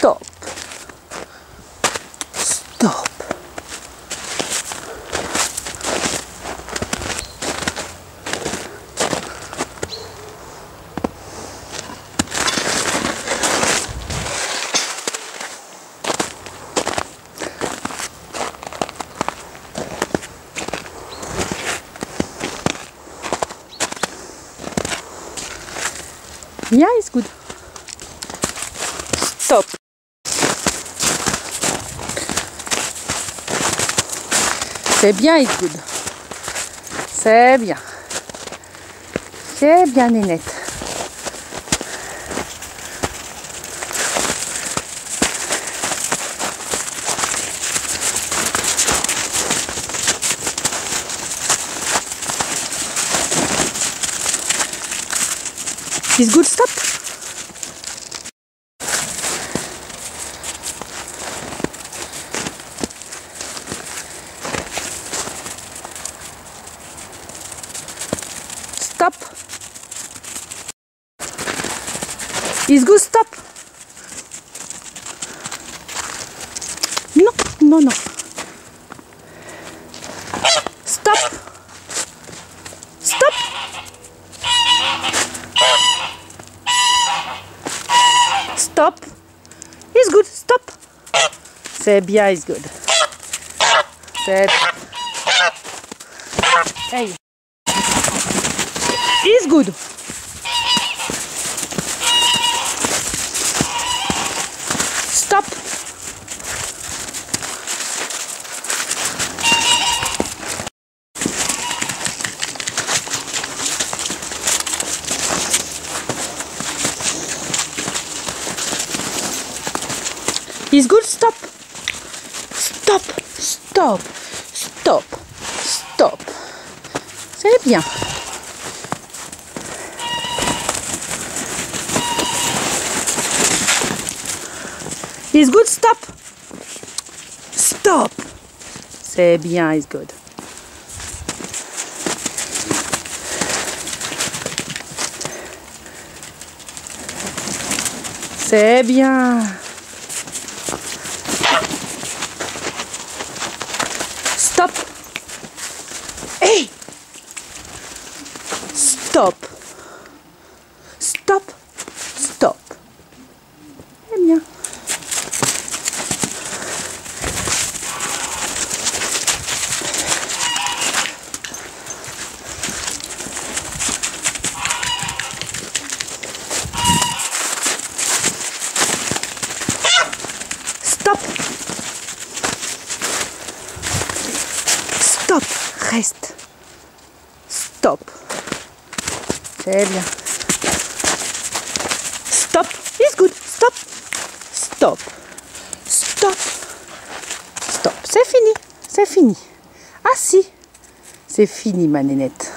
Stop. Stop. Yeah, it's good. Stop. C'est bien, good. C'est bien. C'est bien, Nénette. It's good, stop. Stop. It's good, stop. Non, non, non. Stop. Stop. Stop. It's good. Stop. C'est bien, it's good. C'est... Hey. It's good. Stop. It's good. Stop. Stop. Stop. Stop. Stop. C'est bien. It's good. Stop. Stop. C'est bien. It's good. C'est bien. Stop. Hey. Stop. Stop. Reste. Stop. C'est bien. Stop. It's good. Stop. Stop. Stop. Stop. C'est fini. C'est fini. Ah si. C'est fini ma nénette.